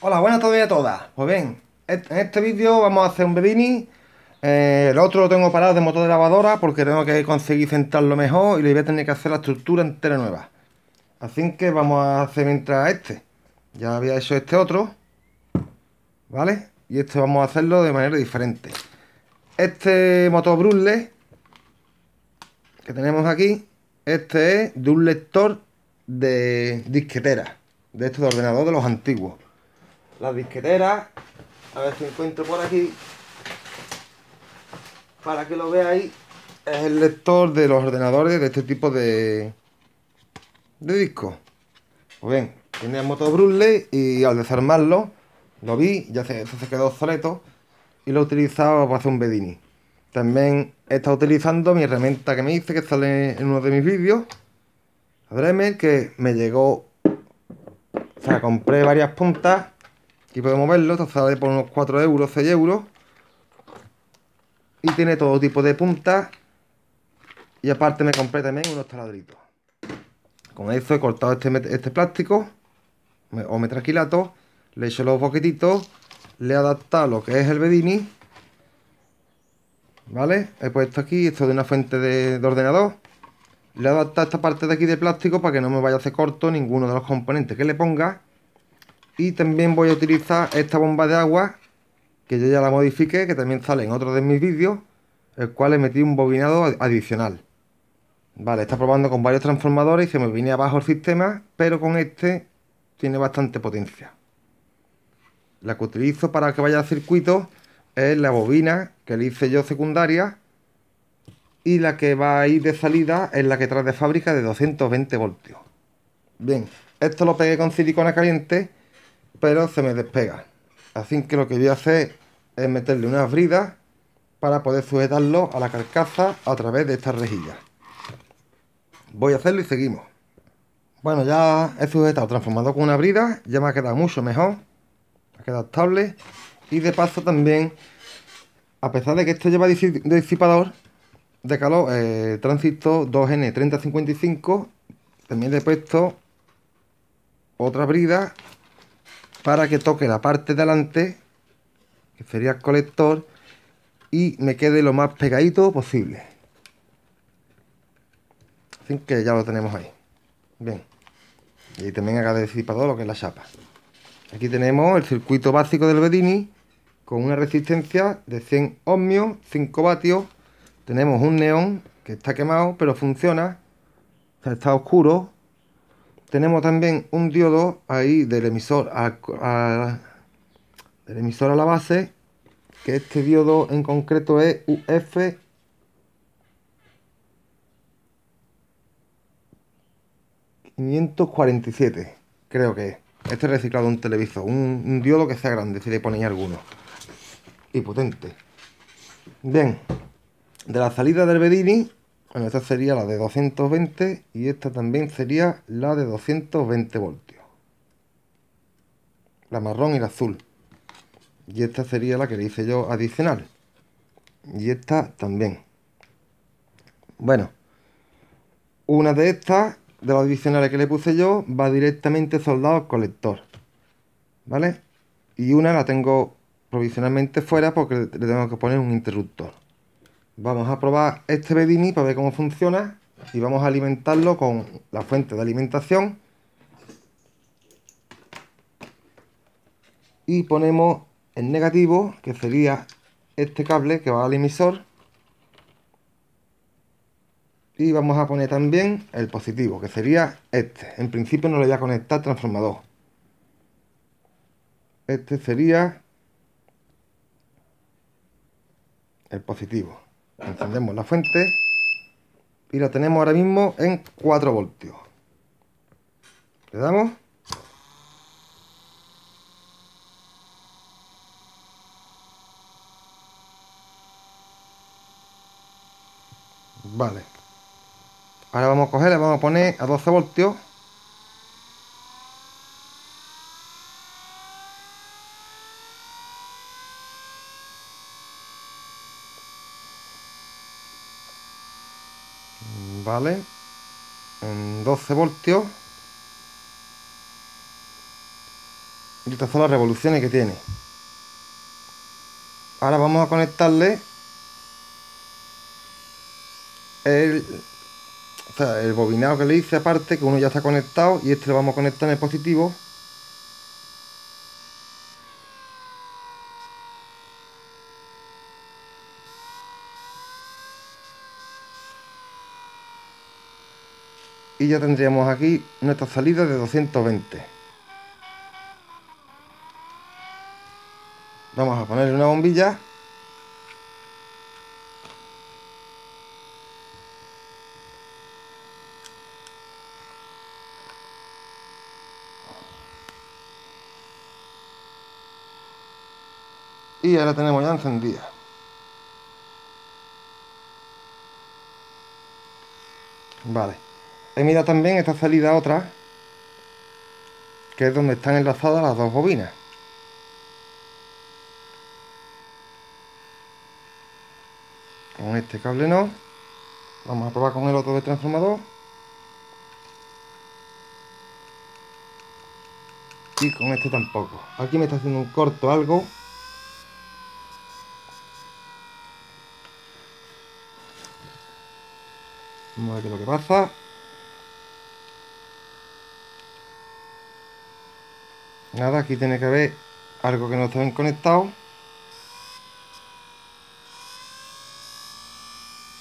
Hola, buenas tardes a todas. Pues bien, en este vídeo vamos a hacer un bedini. Eh, el otro lo tengo parado de motor de lavadora porque tengo que conseguir centrarlo mejor y le voy a tener que hacer la estructura entera nueva. Así que vamos a hacer mientras este. Ya había hecho este otro. ¿Vale? Y este vamos a hacerlo de manera diferente. Este motor Brule que tenemos aquí, este es de un lector de disquetera. De estos de ordenador de los antiguos las disqueteras. A ver si encuentro por aquí. Para que lo veáis, es el lector de los ordenadores de este tipo de, de discos. Pues bien, tiene el motor Brule y al desarmarlo, lo vi, ya se, quedó obsoleto y lo he utilizado para hacer un bedini. También he estado utilizando mi herramienta que me hice, que sale en uno de mis vídeos, Dremel, que me llegó, o sea, compré varias puntas Aquí podemos verlo, esto sale por unos 4 euros, 6 euros. Y tiene todo tipo de puntas. Y aparte me compré también unos taladritos. Con eso he cortado este, este plástico o metraquilato, le he hecho los boquetitos, le he adaptado lo que es el bedini. ¿Vale? He puesto aquí esto de una fuente de, de ordenador. Le he adaptado esta parte de aquí de plástico para que no me vaya a hacer corto ninguno de los componentes que le ponga. Y también voy a utilizar esta bomba de agua, que yo ya la modifiqué, que también sale en otro de mis vídeos, el cual he metido un bobinado adicional. Vale, está probando con varios transformadores y se me viene abajo el sistema, pero con este tiene bastante potencia. La que utilizo para que vaya al circuito es la bobina que le hice yo secundaria y la que va a ir de salida es la que trae de fábrica de 220 voltios. Bien, esto lo pegué con silicona caliente pero se me despega. Así que lo que voy a hacer es meterle unas bridas para poder sujetarlo a la carcasa a través de esta rejilla. Voy a hacerlo y seguimos. Bueno, ya he sujetado transformado con una brida, ya me ha quedado mucho mejor, me ha quedado estable y de paso también, a pesar de que esto lleva disipador de calor, eh, tránsito 2N3055, también he puesto otra brida para que toque la parte de delante, que sería el colector, y me quede lo más pegadito posible. Así que ya lo tenemos ahí. Bien. Y también de disipador lo que es la chapa. Aquí tenemos el circuito básico del Bedini con una resistencia de 100 ohmios, 5 vatios. Tenemos un neón que está quemado pero funciona. está oscuro, tenemos también un diodo ahí del emisor a, del emisor a la base, que este diodo en concreto es UF 547, creo que es. Este es reciclado un televisor, un, un, diodo que sea grande, si le ponéis alguno. Y potente. Bien, de la salida del Bedini bueno, esta sería la de 220 y esta también sería la de 220 voltios. La marrón y la azul. Y esta sería la que le hice yo adicional. Y esta también. Bueno, una de estas, de los adicionales que le puse yo, va directamente soldado al colector. ¿Vale? Y una la tengo provisionalmente fuera porque le tengo que poner un interruptor. Vamos a probar este Bedini para ver cómo funciona y vamos a alimentarlo con la fuente de alimentación. Y ponemos el negativo, que sería este cable que va al emisor. Y vamos a poner también el positivo, que sería este. En principio no le voy a conectar transformador. Este sería el positivo. Encendemos la fuente y la tenemos ahora mismo en 4 voltios. Le damos. Vale. Ahora vamos a coger, le vamos a poner a 12 voltios. ¿Vale? En 12 voltios. y estas son las revoluciones que tiene ahora vamos a conectarle el, o sea, el bobinado que le hice aparte que uno ya está conectado y este lo vamos a conectar en el positivo y ya tendríamos aquí nuestra salida de 220 vamos a ponerle una bombilla. Y ahora tenemos ya encendida. Vale He mirado también esta salida otra, que es donde están enlazadas las dos bobinas. Con este cable no. Vamos a probar con el otro de transformador. Y con este tampoco. Aquí me está haciendo un corto algo. Vamos a ver qué es lo que pasa. Nada aquí tiene que haber algo que no está bien conectado.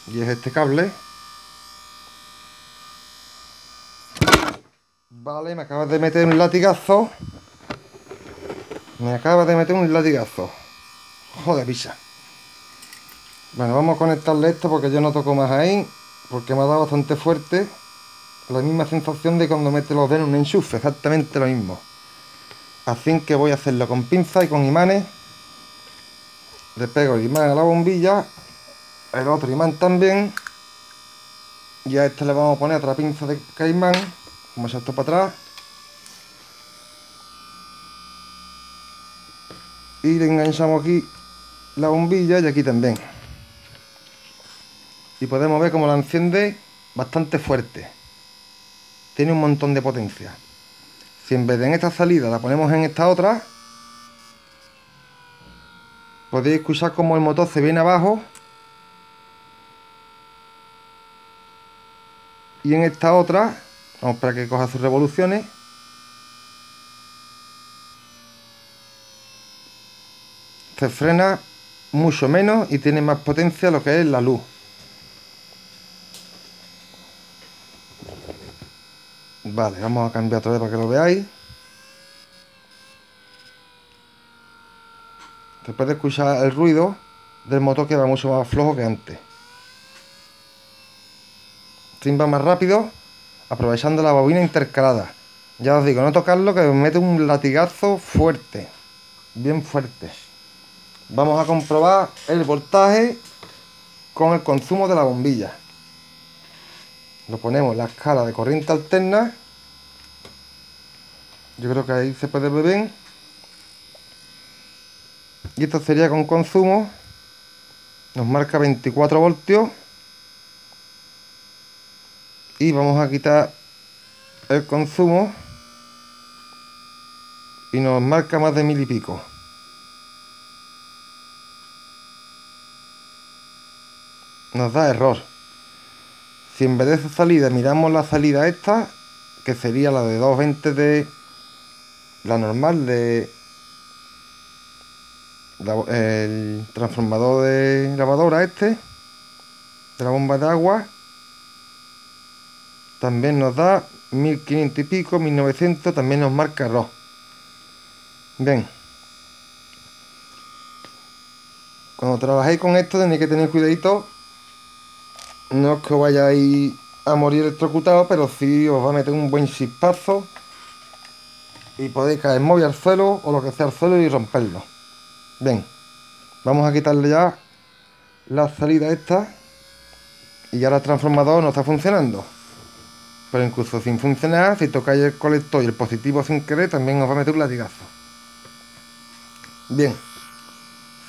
Y es este cable. Vale me acaba de meter un latigazo. Me acaba de meter un latigazo. Joder pisa bueno vamos a conectarle esto porque yo no toco más ahí porque me ha dado bastante fuerte la misma sensación de cuando mete los dedos en un enchufe exactamente lo mismo Así que voy a hacerlo con pinza y con imanes. Le pego el imán a la bombilla, el otro imán también. Y a este le vamos a poner otra pinza de caimán, como esto para atrás. Y le enganchamos aquí la bombilla y aquí también. Y podemos ver cómo la enciende bastante fuerte. Tiene un montón de potencia. Si en vez de en esta salida la ponemos en esta otra, podéis escuchar cómo el motor se viene abajo. Y en esta otra, vamos para que coja sus revoluciones. Se frena mucho menos y tiene más potencia lo que es la luz. Vale, vamos a cambiar otra vez para que lo veáis. Se puede escuchar el ruido del motor que va mucho más flojo que antes. Va más rápido, aprovechando la bobina intercalada. Ya os digo, no tocarlo que me mete un latigazo fuerte, bien fuerte. Vamos a comprobar el voltaje con el consumo de la bombilla. Lo ponemos la escala de corriente alterna. Yo creo que ahí se puede ver bien. Y esto sería con consumo. Nos marca 24 voltios. Y vamos a quitar el consumo. Y nos marca más de mil y pico. Nos da error si en vez de esa salida miramos la salida esta que sería la de 220 de la normal de el transformador de lavadora este de la bomba de agua también nos da 1500 y pico 1900 también nos marca error bien. Cuando trabajéis con esto tenéis que tener cuidadito no es que vayáis a morir electrocutado pero sí os va a meter un buen chispazo y podéis caer móvil al suelo o lo que sea al suelo y romperlo. Bien, vamos a quitarle ya la salida esta y ya el transformador no está funcionando. Pero incluso sin funcionar, si tocáis el colector y el positivo sin querer, también os va a meter un latigazo. Bien,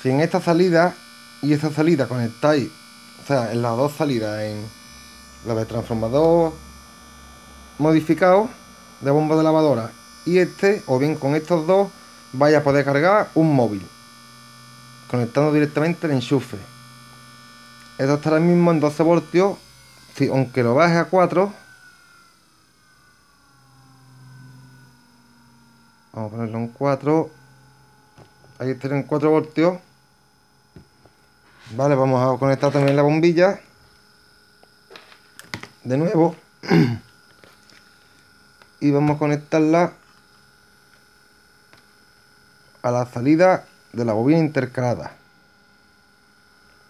si en esta salida y esta salida conectáis, sea, en las dos salidas, en la de transformador modificado de bomba de lavadora y este, o bien con estos dos, vaya a poder cargar un móvil conectando directamente el enchufe. Esto está ahora mismo en 12 voltios si, aunque lo baje a 4 vamos a ponerlo en 4 ahí está en 4 voltios vale vamos a conectar también la bombilla. De nuevo. Y vamos a conectarla a la salida de la bobina intercalada.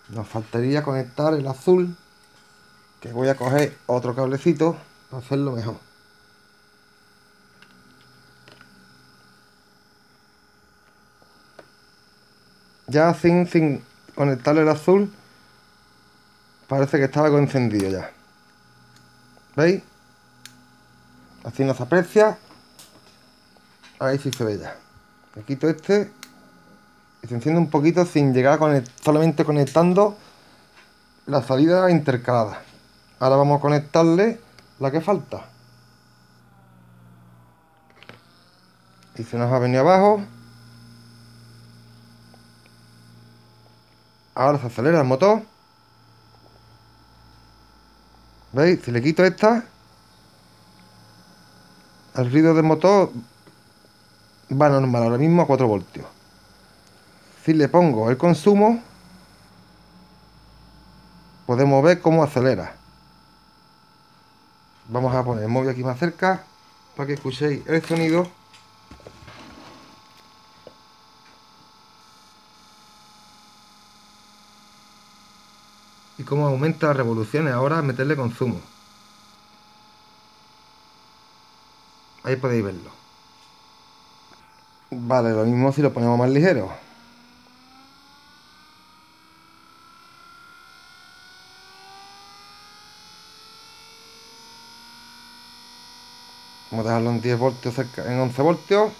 Nos faltaría conectar el azul que voy a coger otro cablecito para hacerlo mejor. Ya sin, sin conectarle el azul parece que está algo encendido ya. ¿veis? así no se aprecia. Ahí sí se ve ya. Me quito este y se enciende un poquito sin llegar a solamente conectando la salida intercalada. Ahora vamos a conectarle la que falta. Y se nos ha venido abajo ahora se acelera el motor. ¿veis? si le quito esta el ruido del motor va normal ahora mismo a 4 voltios. Si le pongo el consumo podemos ver cómo acelera. Vamos a poner el móvil aquí más cerca para que escuchéis el sonido y cómo aumenta las revoluciones ahora meterle consumo. Ahí podéis verlo. Vale, lo mismo si lo ponemos más ligero. Vamos a dejarlo en 10 voltios, en 11 voltios.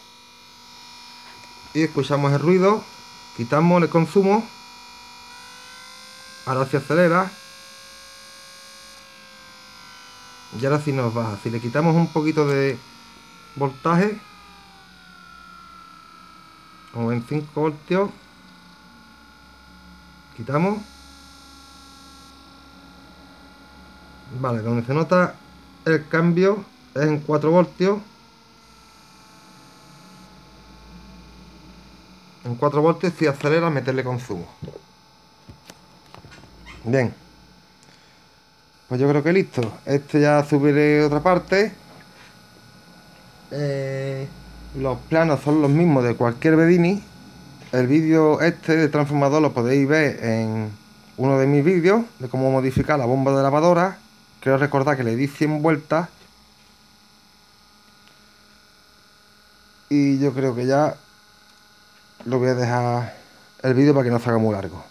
Y escuchamos el ruido. Quitamos el consumo ahora se acelera y ahora sí nos baja si le quitamos un poquito de voltaje como en 5 voltios quitamos. Vale, donde se nota el cambio es en 4 voltios. En 4 voltios si acelera meterle consumo Bien. Pues yo creo que listo. Este ya subiré otra parte. Eh, los planos son los mismos de cualquier Bedini. El vídeo este de transformador lo podéis ver en uno de mis vídeos de cómo modificar la bomba de lavadora. Quiero recordar que le di 100 vueltas. Y yo creo que ya lo voy a dejar el vídeo para que no se haga muy largo.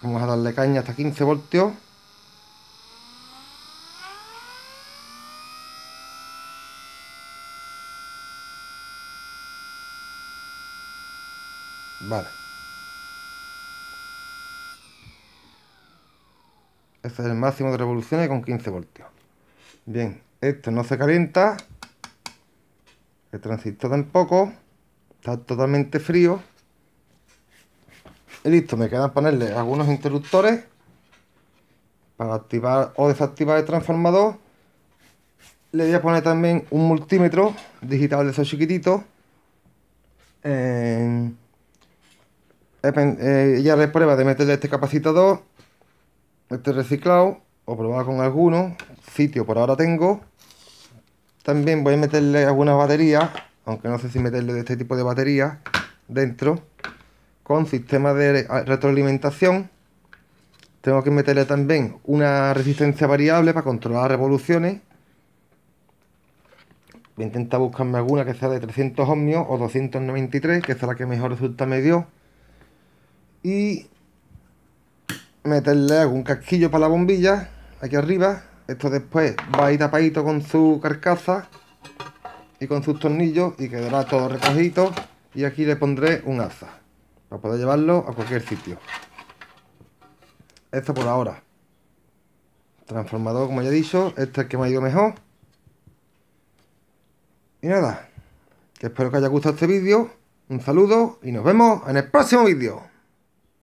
Vamos a darle caña hasta 15 voltios. Vale. Este es el máximo de revoluciones con 15 voltios. Bien, esto no se calienta. El transistor tampoco. Está totalmente frío. Y listo, me quedan ponerle algunos interruptores para activar o desactivar el transformador. Le voy a poner también un multímetro digital de esos chiquititos. Eh, ya le prueba de meterle este capacitador, este reciclado, o probar con alguno. Sitio por ahora tengo. También voy a meterle algunas baterías, aunque no sé si meterle de este tipo de baterías dentro con sistema de retroalimentación. Tengo que meterle también una resistencia variable para controlar revoluciones. Voy a intentar buscarme alguna que sea de 300 ohmios o 293, que es la que mejor resulta me dio. Y meterle algún casquillo para la bombilla aquí arriba. Esto después va a ir tapadito con su carcasa y con sus tornillos y quedará todo recogido. Y aquí le pondré un asa para poder llevarlo a cualquier sitio. Esto por ahora. Transformador, como ya he dicho. Este es el que me ha ido mejor. Y nada. Que espero que haya gustado este vídeo. Un saludo y nos vemos en el próximo vídeo.